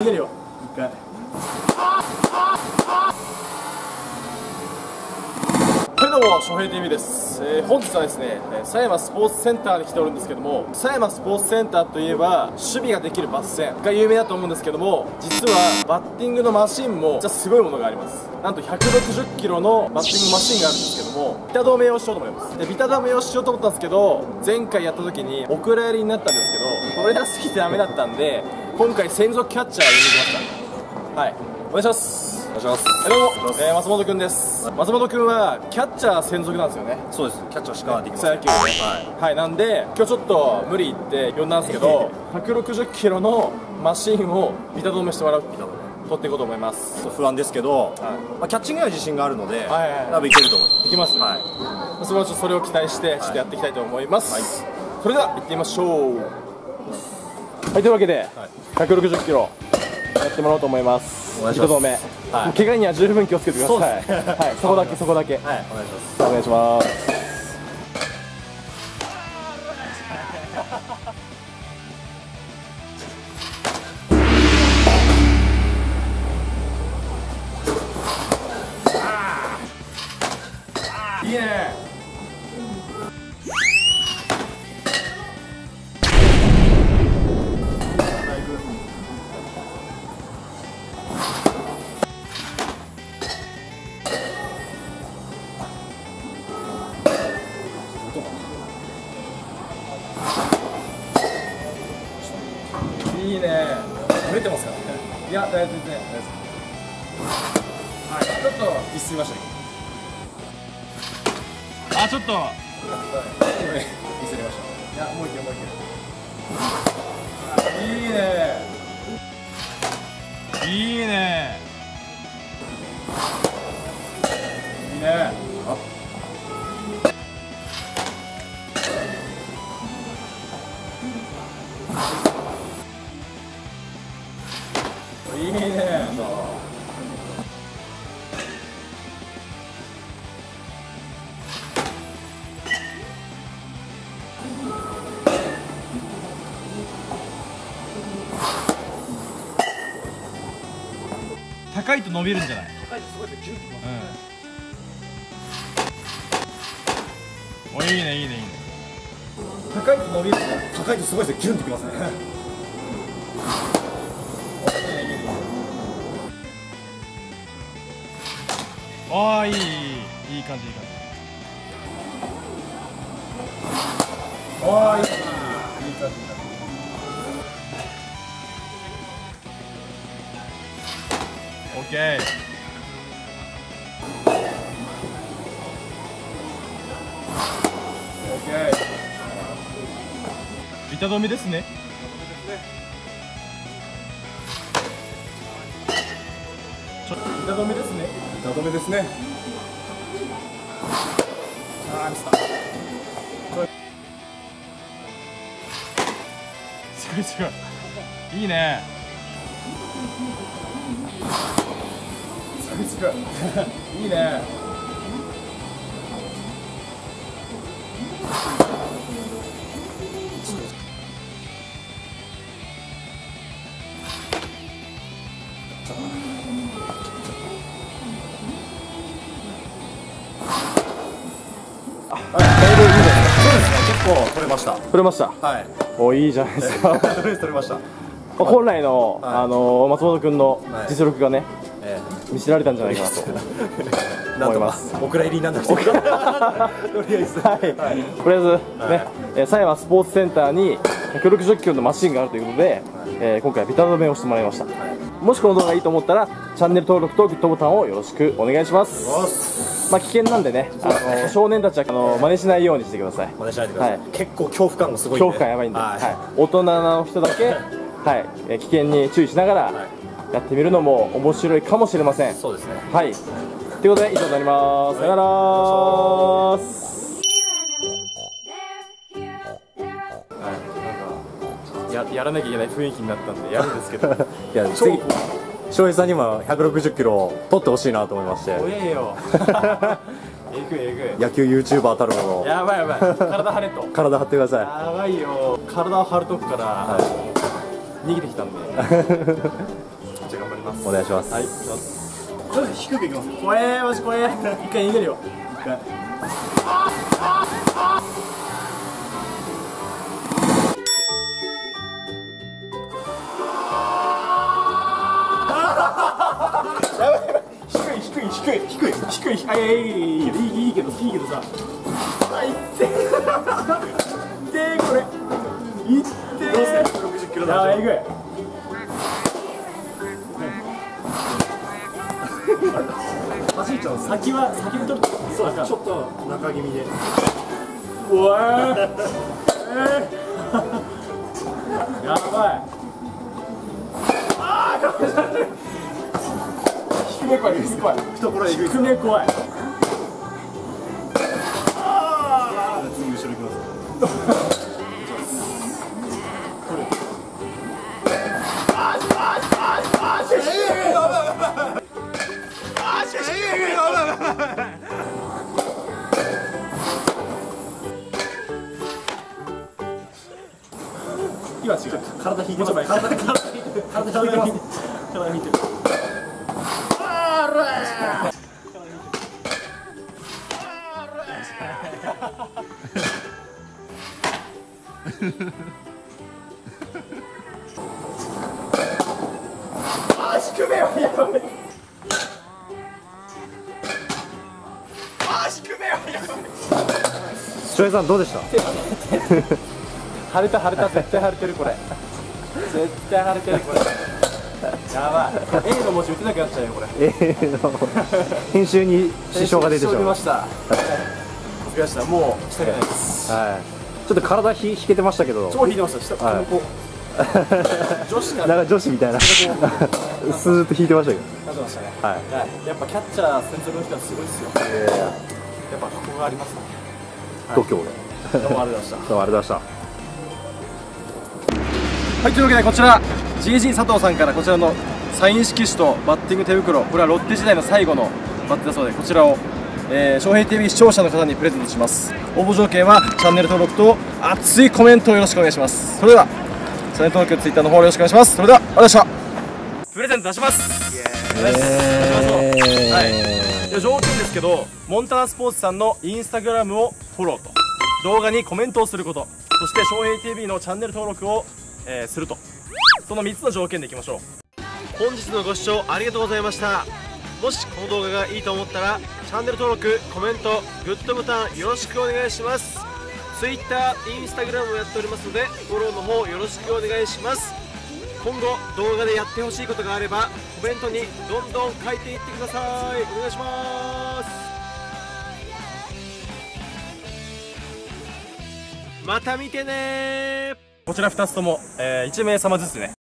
逃げるよ。一回。はいどうも、翔平 TV です、えー本日はですね、え狭山スポーツセンターに来ておるんですけども狭山スポーツセンターといえば守備ができるバス戦が有名だと思うんですけども実はバッティングのマシンもじゃすごいものがあります。なんと160キロのバッティングマシンがあるんですけどもビタ止めをしようと思います。でビタ止めをしようと思ったんですけど前回やった時にお蔵入りになったんですけどトレーダーすぎてダメだったんで今回専属キャッチャーを呼んできました。はい。お願いします。お願いします。はいどうも、えー松本くんです。松本くんはキャッチャー専属なんですよね。そうです。キャッチャーしかできません草野球でねははい、なんで今日ちょっと無理言って呼んだんですけど160キロのマシンをビタ止めしてもらう取っていこうと思います。ちょっと不安ですけど、まあ、キャッチングには自信があるので、はいはいはい。多分いけると思いますいきます。はい。それはちょっとそれを期待してちょっとやっていきたいと思います、それでは行ってみましょうはいというわけで、160キロやってもらおうと思います。お願いします。ビタ止め、はい。怪我には十分気をつけてください。そ はい、そこだけそこだけ。はいお願いします。お願いします。いいねてますかいや大丈夫全然はいちょっと一進みましたねあちょっと今ミスりましいやもういけるもういけるいいねいいねいいね高いと伸びるんじゃない？たすごいですうんおいいねいいねいいね高いと伸びる高いとすごいです。キュンってきます。ねああいい。いいいい感じいい感じ。ああいい。いい感じ。いい感じオッケーオッケービタ止めですね。ちょっとビタ止めですね。板止めですね。あーミスった。すごいすごいいいねいいいいね。結構取れました。取れました。はい。おいいじゃないですか。とりあえず取れました。本来の、はい。あの松本君のはい。実力がね、え見せられたんじゃないかなと。え なんとかお蔵入りになんなくてと。りあえずはい、とりあえず、ね、えー狭山スポーツセンターに160キロのマシンがあるということで、えー今回はビタ止めをしてもらいました、もしこの動画がいいと思ったらチャンネル登録とグッドボタンをよろしくお願いします。まあ危険なんでねあの少年たちはあの真似しないようにしてください。真似しないでください、はい。結構恐怖感もすごいんで恐怖感やばいんで、ははい。大人の人だけ、はい。えー危険に注意しながらやってみるのも面白いかもしれません。そうですね。はい。ということで以上になります。さよならややらなきゃいけない雰囲気になったんでやるんですけど。いや次翔平さんにも160キロ取ってほしいなと思いまして。怖えよ。えぐいえぐ野球 YouTuber たるものいやばいやばい。体張れと。体張ってください。やばいよ。体を張るとこから、逃げてきたんでます。お願いします。はい、ちょっと低くいきます。怖え、マジ怖え。一回逃げるよ。一回。やばい。やばい低い低い。低い。低い。低い。低い。あい。やい。やい。やい。い。い。い。けどい。い。けどさあい。ってい。ってこれい。ってーどうせ60キロだえぐい。走っち先は先に取る。そうちょっと中気味で。うわー。えー、やばい。あーやばい低め怖い。低め怖い。懐えぐい。低め怖いあー次後ろ行きます今違う。体引いてます。体体引いてる。体引いてます。体引いてる。あーらあー低めよやばいあー低めよやばい翔平さんどうでした？腫れた腫れた絶対腫れてるこれ。絶対腫れてるこれ。やばい。A の文字打てなくなっちゃうよこれ。えーの編集に支障が出てしまう。は支障出ました。お疲れ様でしたもうしたくないです。い。ちょっと体ひ引けてましたけど。超引いてました。下はいこう女子から。なんか女子みたいな。スーッと引いてましたけなってましたね。どはい。はいやっぱキャッチャー専属の人はすごいですよ。やっぱここがありますね。度胸で。どうもありがとうございました。どうもありがとうございましたはい、というわけでこちら GG 佐藤さんからこちらのサイン色紙とバッティング手袋これはロッテ時代の最後のバッテだそうでこちらを、えー、翔平 TV 視聴者の方にプレゼントします。応募条件はチャンネル登録と熱いコメントをよろしくお願いします。それではチャンネル登録 Twitter の方よろしくお願いします。それではありがとうございました。プレゼント出します。はい、で条件ですけどモンタナスポーツさんのインスタグラムをフォローと。動画にコメントをすること。そして翔平 TV のチャンネル登録を、えーすると。その3つの条件でいきましょう。本日のご視聴ありがとうございました。もしこの動画がいいと思ったらチャンネル登録コメントグッドボタンよろしくお願いします。Twitter、Instagram をやっておりますのでフォローの方よろしくお願いします。今後動画でやってほしいことがあればコメントにどんどん書いていってください。お願いします。また見てねこちら2つとも、え1名様ずつね